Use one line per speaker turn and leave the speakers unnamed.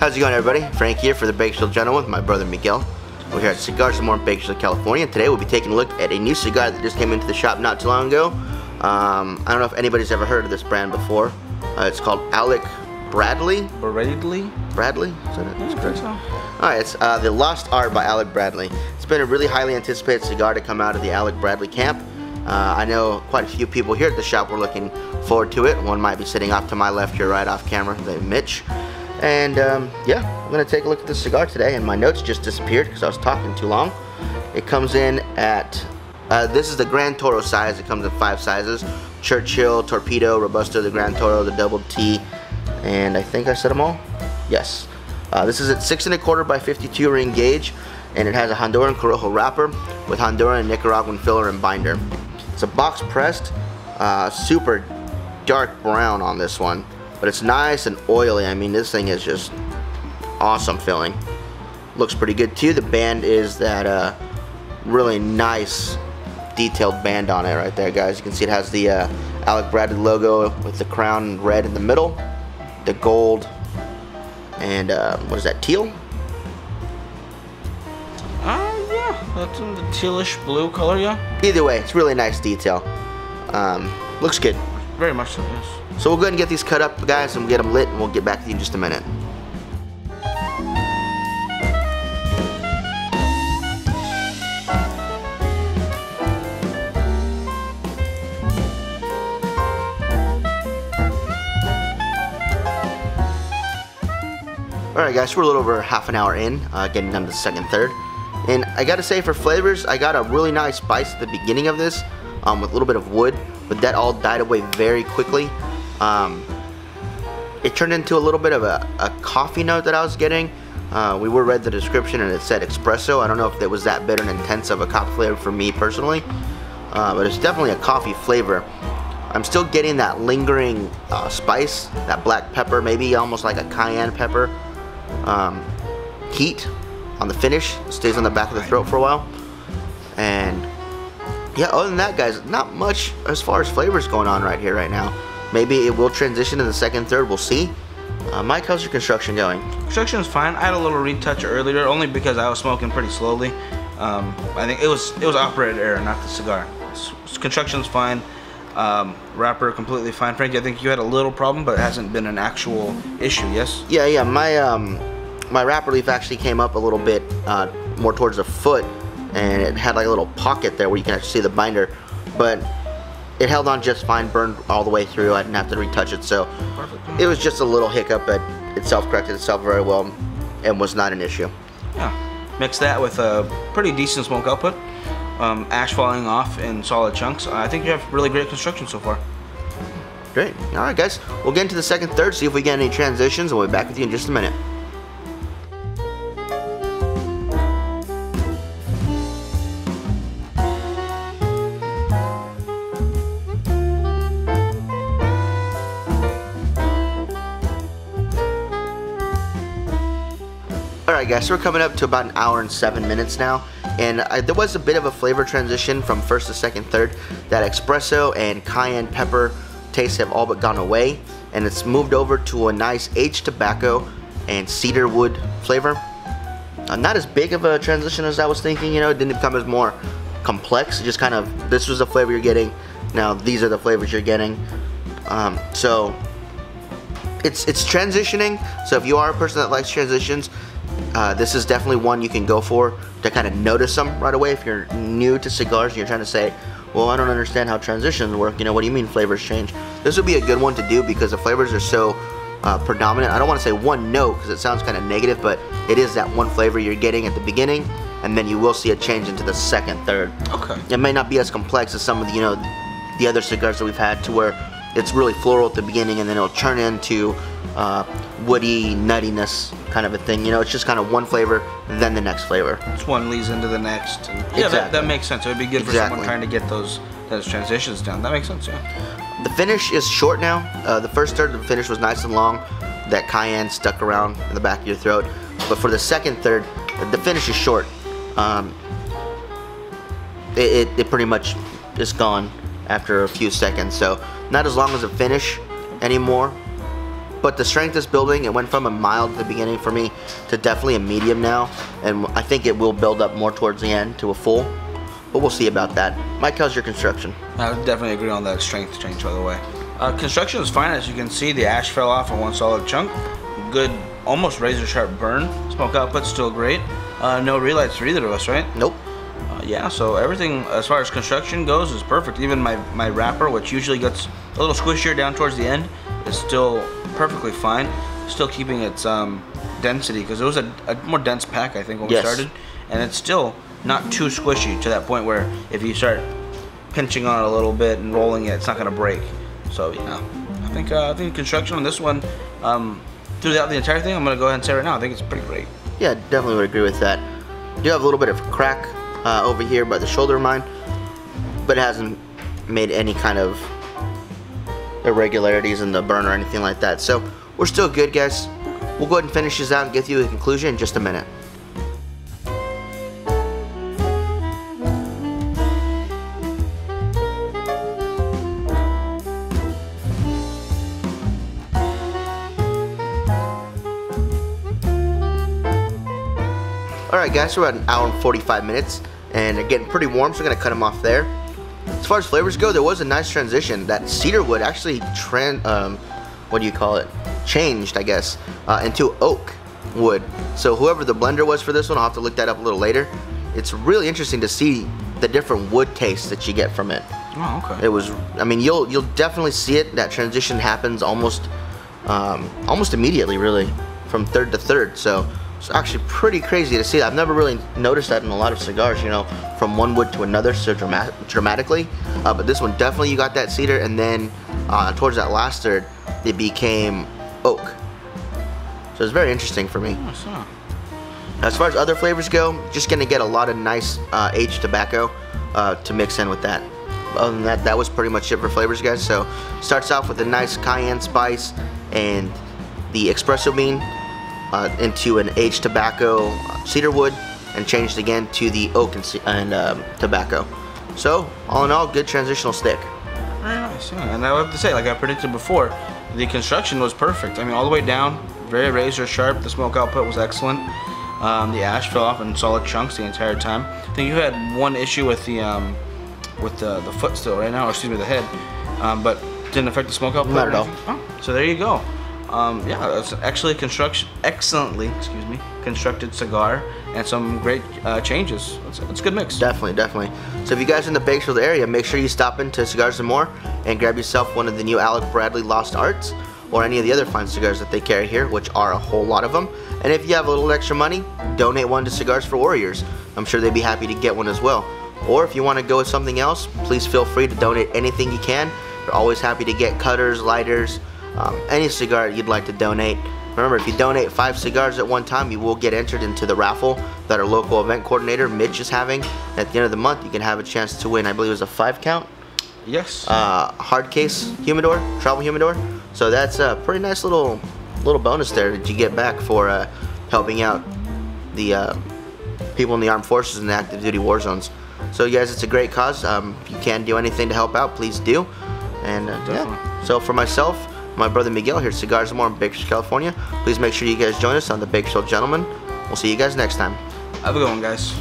How's it going everybody? Frank here for the Bakersfield Journal with my brother Miguel. We're here at Cigars and More in Bakersfield, California. Today we'll be taking a look at a new cigar that just came into the shop not too long ago. Um, I don't know if anybody's ever heard of this brand before. Uh, it's called Alec Bradley.
Bradley?
Bradley? Is that it? That's
I so.
Alright, it's uh, The Lost Art by Alec Bradley. It's been a really highly anticipated cigar to come out of the Alec Bradley camp. Uh, I know quite a few people here at the shop were looking forward to it. One might be sitting off to my left here, right off camera, the Mitch. And um, yeah, I'm gonna take a look at this cigar today, and my notes just disappeared because I was talking too long. It comes in at, uh, this is the Grand Toro size. It comes in five sizes: Churchill, Torpedo, Robusto, the Grand Toro, the Double T, and I think I said them all. Yes. Uh, this is at six and a quarter by 52 ring gauge, and it has a Honduran Corojo wrapper with Honduran and Nicaraguan filler and binder. It's a box pressed, uh, super dark brown on this one, but it's nice and oily. I mean, this thing is just awesome filling. Looks pretty good too. The band is that uh, really nice detailed band on it right there, guys. You can see it has the uh, Alec Bradley logo with the crown red in the middle, the gold, and uh, what is that, teal?
Uh, yeah, that's in the tealish blue color, yeah.
Either way, it's really nice detail. Um, looks good.
Very much so, yes.
So we'll go ahead and get these cut up, guys, and get them lit, and we'll get back to you in just a minute. Alright guys, we're a little over half an hour in, uh, getting down to the second third. And I gotta say for flavors, I got a really nice spice at the beginning of this um, with a little bit of wood, but that all died away very quickly. Um, it turned into a little bit of a, a coffee note that I was getting. Uh, we were read the description and it said espresso. I don't know if it was that bitter and intense of a coffee flavor for me personally, uh, but it's definitely a coffee flavor. I'm still getting that lingering uh, spice, that black pepper, maybe almost like a cayenne pepper um, heat on the finish. Stays on the back of the throat for a while. And yeah, other than that, guys, not much as far as flavors going on right here, right now. Maybe it will transition to the second, third. We'll see. Uh, Mike, how's your construction going?
Construction's fine. I had a little retouch earlier, only because I was smoking pretty slowly. Um, I think it was it was operated error, not the cigar. S- construction's fine. Um, wrapper completely fine. Frankie, I think you had a little problem, but it hasn't been an actual issue. Yes.
Yeah, yeah. My um, my wrapper leaf actually came up a little bit uh, more towards the foot, and it had like a little pocket there where you can actually see the binder, but it held on just fine, burned all the way through. I didn't have to retouch it, so
Perfect.
it was just a little hiccup, but it self-corrected itself very well, and was not an issue.
Yeah. Mix that with a pretty decent smoke output. Um, ash falling off in solid chunks. I think you have really great construction so far.
Great. All right, guys. We'll get into the second, third, see if we get any transitions, and we'll be back with you in just a minute. Alright guys, so we're coming up to about an hour and seven minutes now, and I, there was a bit of a flavor transition from first to second, third. That espresso and cayenne pepper tastes have all but gone away, and it's moved over to a nice aged tobacco and cedar wood flavor. Uh, not as big of a transition as I was thinking, you know, it didn't become as more complex. It just kind of, this was the flavor you're getting, now these are the flavors you're getting. Um, so, it's it's transitioning. So if you are a person that likes transitions, uh, this is definitely one you can go for to kind of notice them right away. If you're new to cigars and you're trying to say, well, I don't understand how transitions work. You know, what do you mean flavors change? This would be a good one to do because the flavors are so uh, predominant. I don't want to say one note because it sounds kind of negative, but it is that one flavor you're getting at the beginning, and then you will see a change into the second, third.
Okay.
It may not be as complex as some of the, you know, the other cigars that we've had to where it's really floral at the beginning and then it'll turn into uh, woody nuttiness kind of a thing. You know, it's just kind of one flavor, then the next flavor.
This one leads into the next. And yeah, that, that makes sense. It would be good for
Exactly.
someone trying to get those those transitions down. That makes sense, yeah.
The finish is short now. Uh, the first third of the finish was nice and long. That cayenne stuck around in the back of your throat. But for the second third, the finish is short. Um, it, it, it pretty much is gone after a few seconds. So not as long as a finish anymore. but the strength is building. It went from a mild at the beginning for me to definitely a medium now, and I think it will build up more towards the end to a full. But we'll see about that. Mike, how's your construction?
I would definitely agree on that strength change, by the way. Uh, construction is fine, as you can see. The ash fell off in one solid chunk. Good, almost razor sharp burn. Smoke output still great. Uh, no relights for either of us, right?
Nope.
Yeah, so everything as far as construction goes is perfect. Even my, my wrapper, which usually gets a little squishier down towards the end, is still perfectly fine. Still keeping its um, density because it was a, a, more dense pack, I think, when
yes.
we started. And it's still not too squishy to that point where if you start pinching on it a little bit and rolling it, it's not going to break. So, yeah, I think, uh, I think construction on this one, um, throughout the entire thing, I'm going to go ahead and say right now, I think it's pretty great.
Yeah, definitely would agree with that. Do have a little bit of crack uh, over here by the shoulder of mine, but it hasn't made any kind of irregularities in the burn or anything like that. So we're still good, guys. We'll go ahead and finish this out and get you a conclusion in just a minute. Alright guys, we're at an hour and 45 minutes and they're getting pretty warm so we're going to cut them off there. As far as flavors go, there was a nice transition. That cedar wood actually, tran um, what do you call it, changed I guess, uh, into oak wood. So whoever the blender was for this one, I'll have to look that up a little later. It's really interesting to see the different wood tastes that you get from it.
Oh, okay.
It was, I mean, you'll you'll definitely see it. That transition happens almost, um, almost immediately, really, from third to third. So it's actually pretty crazy to see. I've never really noticed that in a lot of cigars, you know, from one wood to another so dramatic, dramatically. Uh, but this one definitely you got that cedar, and then uh, towards that last third, it became oak. So it's very interesting for me.
Oh,
as far as other flavors go, just gonna get a lot of nice uh, aged tobacco uh, to mix in with that. Other than that, that was pretty much it for flavors, guys. So starts off with a nice cayenne spice and the espresso bean uh, into an aged tobacco cedar wood and changed again to the oak and, and um, tobacco. So all in all, good transitional stick.
Very nice, yeah. And I have to say, like I predicted before, the construction was perfect. I mean, all the way down, very razor sharp. The smoke output was excellent. Um, the ash fell off in solid chunks the entire time. I think you had one issue with the um, with the, the foot still right now, or excuse me, the head, um, but didn't affect the smoke output.
Not at all.
Oh, so there you go. Um, yeah, it's actually construction, excellently, excuse me, constructed cigar and some great uh, changes. It's, it's, a good mix.
Definitely, definitely. So if you guys are in the Bakersfield area, make sure you stop into Cigars and More and grab yourself one of the new Alec Bradley Lost Arts or any of the other fine cigars that they carry here, which are a whole lot of them. And if you have a little extra money, donate one to Cigars for Warriors. I'm sure they'd be happy to get one as well. Or if you want to go with something else, please feel free to donate anything you can. They're always happy to get cutters, lighters, um, any cigar you'd like to donate. Remember, if you donate five cigars at one time, you will get entered into the raffle that our local event coordinator, Mitch, is having. At the end of the month, you can have a chance to win, I believe it was a five count?
Yes.
Uh, hard case humidor, travel humidor. So that's a pretty nice little little bonus there that you get back for uh, helping out the uh, people in the armed forces in the active duty war zones. So you guys, it's a great cause. Um, if you can do anything to help out, please do. And uh, yeah. So for myself, my brother Miguel here at Cigars More in Bakersfield, California. Please make sure you guys join us on the Bakersfield Gentleman. We'll see you guys next time.
Have a good one, guys.